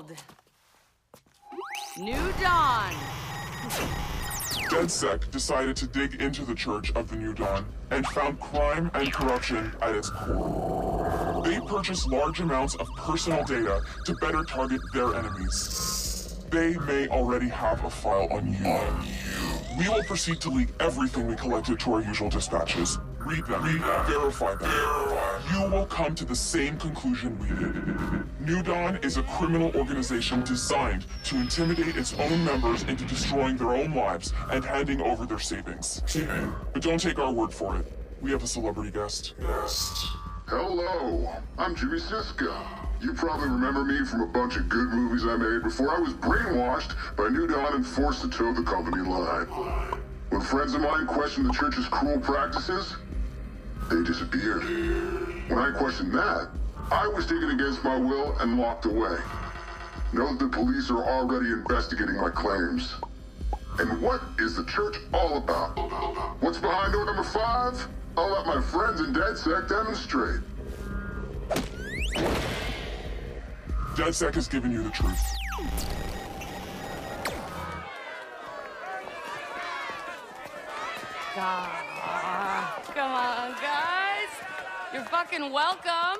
Behold! New Dawn! DedSec decided to dig into the Church of the New Dawn and found crime and corruption at its core. They purchased large amounts of personal data to better target their enemies. They may already have a file on you. We will proceed to leak everything we collected to our usual dispatches. Read them, Read them. verify them. You will come to the same conclusion we did. New Dawn is a criminal organization designed to intimidate its own members into destroying their own lives and handing over their savings. But don't take our word for it. We have a celebrity guest. Guest. Hello, I'm Jimmy Siska. You probably remember me from a bunch of good movies I made before I was brainwashed by New Dawn and forced to toe the company line. When friends of mine questioned the church's cruel practices, they disappeared. When I questioned that, I was taken against my will and locked away. Know that the police are already investigating my claims. And what is the church all about? What's behind door number five? I'll let my friends in DedSec demonstrate. DedSec has given you the truth. God. Come on, guys. You're fucking welcome.